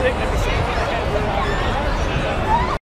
take, let me.